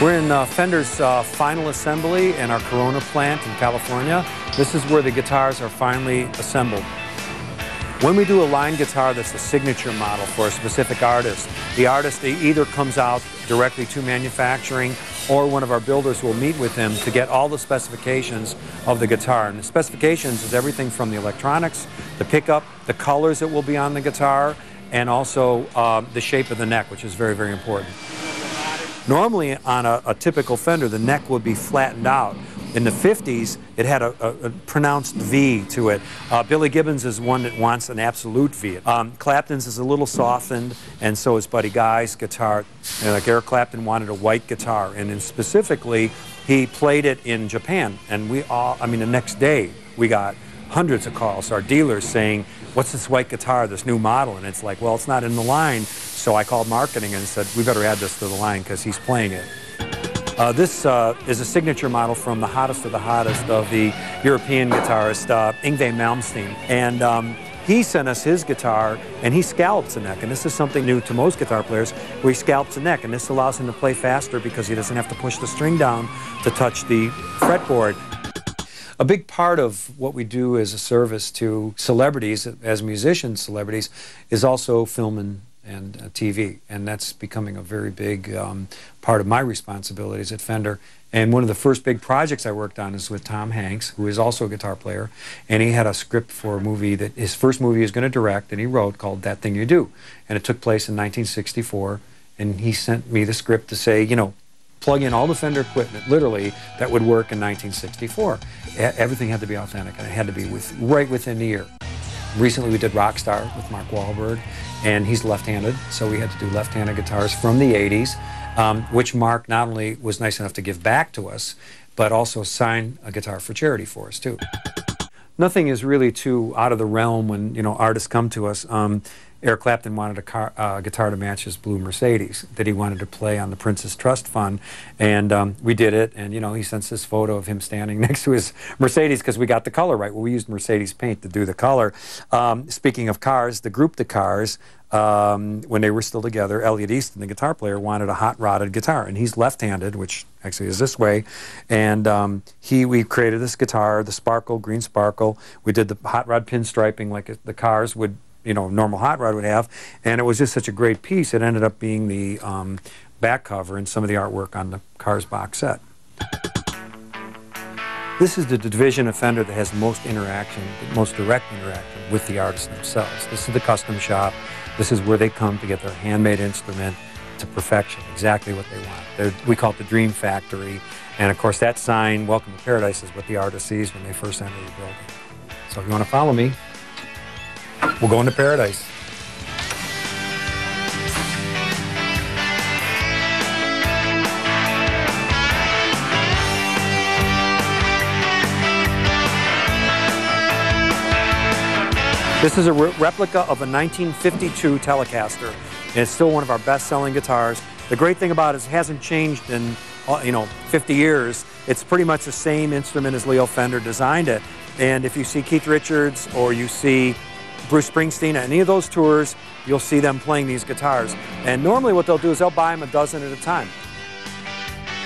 We're in uh, Fender's uh, final assembly in our Corona plant in California. This is where the guitars are finally assembled. When we do a line guitar that's a signature model for a specific artist, the artist either comes out directly to manufacturing or one of our builders will meet with him to get all the specifications of the guitar. And the specifications is everything from the electronics, the pickup, the colors that will be on the guitar, and also uh, the shape of the neck, which is very, very important. Normally, on a, a, typical Fender, the neck would be flattened out. In the 50s, it had a, a, a pronounced V to it. Uh, Billy Gibbons is one that wants an absolute V. Um, Clapton's is a little softened, and so is Buddy Guy's guitar. And like Eric Clapton wanted a white guitar, and specifically, he played it in Japan. And we all, I mean, the next day, we got hundreds of calls, our dealers saying, what's this white guitar, this new model? And it's like, well, it's not in the line. So I called marketing and said, we better add this to the line because he's playing it. Uh, this uh, is a signature model from the hottest of the hottest of the European guitarist, uh, Yngwie Malmsteen. And um, he sent us his guitar and he scallops the neck. And this is something new to most guitar players where he scallops the neck. And this allows him to play faster because he doesn't have to push the string down to touch the fretboard. A big part of what we do as a service to celebrities, as musicians, celebrities, is also film and, and uh, TV. And that's becoming a very big um, part of my responsibilities at Fender. And one of the first big projects I worked on is with Tom Hanks, who is also a guitar player. And he had a script for a movie that his first movie he was going to direct, and he wrote called That Thing You Do. And it took place in 1964. And he sent me the script to say, you know, plug in all the Fender equipment, literally, that would work in 1964. Everything had to be authentic, and it had to be with, right within the year. Recently, we did Rockstar with Mark Wahlberg, and he's left-handed, so we had to do left-handed guitars from the 80s, um, which Mark not only was nice enough to give back to us, but also sign a guitar for charity for us, too. Nothing is really too out of the realm when, you know, artists come to us. Um, Eric Clapton wanted a car, uh, guitar to match his blue Mercedes that he wanted to play on the Prince's Trust Fund, and um, we did it. And you know, he sent this photo of him standing next to his Mercedes because we got the color right. Well, we used Mercedes paint to do the color. Um, speaking of cars, the group The Cars. Um, when they were still together, Elliot Easton, the guitar player, wanted a hot rodded guitar, and he's left-handed, which actually is this way. And um, he, we created this guitar, the Sparkle, green Sparkle. We did the hot rod pinstriping like the cars would you know normal hot rod would have, and it was just such a great piece. It ended up being the um, back cover and some of the artwork on the Cars box set. This is the division of Fender that has the most interaction, the most direct interaction with the artists themselves. This is the custom shop. This is where they come to get their handmade instrument to perfection, exactly what they want. They're, we call it the Dream Factory. And of course, that sign, Welcome to Paradise, is what the artist sees when they first enter the building. So if you want to follow me, We'll go into paradise. This is a re replica of a 1952 Telecaster. And it's still one of our best-selling guitars. The great thing about it is it hasn't changed in, uh, you know, 50 years. It's pretty much the same instrument as Leo Fender designed it. And if you see Keith Richards or you see Bruce Springsteen, any of those tours, you'll see them playing these guitars. And normally what they'll do is they'll buy them a dozen at a time.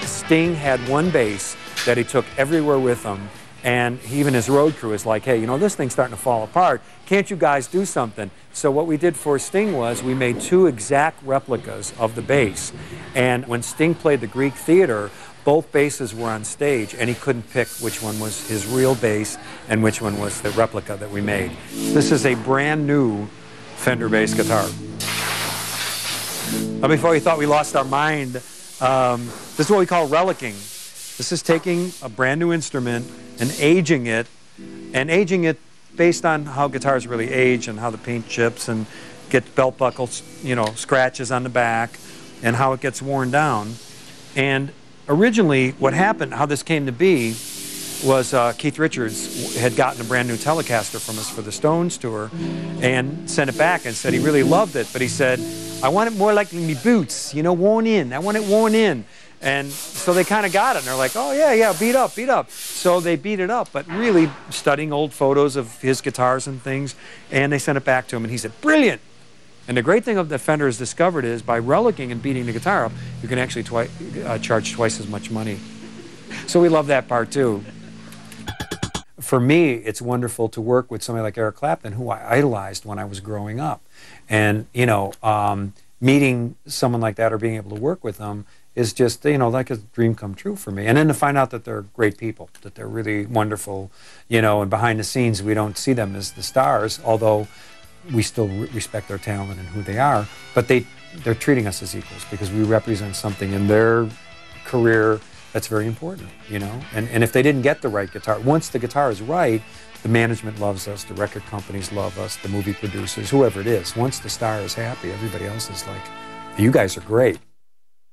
Sting had one bass that he took everywhere with him, and even his road crew is like, hey, you know, this thing's starting to fall apart. Can't you guys do something? So what we did for Sting was we made two exact replicas of the bass. And when Sting played the Greek Theater, both basses were on stage, and he couldn't pick which one was his real bass and which one was the replica that we made. This is a brand new Fender bass guitar. Now, before you thought we lost our mind, um, this is what we call relicking. This is taking a brand new instrument and aging it, and aging it based on how guitars really age and how the paint chips and get belt buckles, you know, scratches on the back, and how it gets worn down. And originally, what happened, how this came to be, was uh, Keith Richards had gotten a brand new Telecaster from us for the Stones tour and sent it back and said he really loved it, but he said, I want it more like me boots, you know, worn in. I want it worn in. And so they kind of got it, and they're like, oh, yeah, yeah, beat up, beat up. So they beat it up, but really studying old photos of his guitars and things, and they sent it back to him, and he said, brilliant. And the great thing of the Fender has discovered is by relicking and beating the guitar up, you can actually twi- uh, charge twice as much money. So we love that part too. For me, it's wonderful to work with somebody like Eric Clapton, who I idolized when I was growing up. And, you know, um, meeting someone like that or being able to work with them is just you know like a dream come true for me and then to find out that they're great people that they're really wonderful you know and behind the scenes we don't see them as the stars although we still re- respect their talent and who they are but they they're treating us as equals because we represent something in their career that's very important you know? And and if they didn't get the right guitar once the guitar is right the management loves us the record companies love us the movie producers whoever it is once the star is happy everybody else is like you guys are great